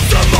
Optimus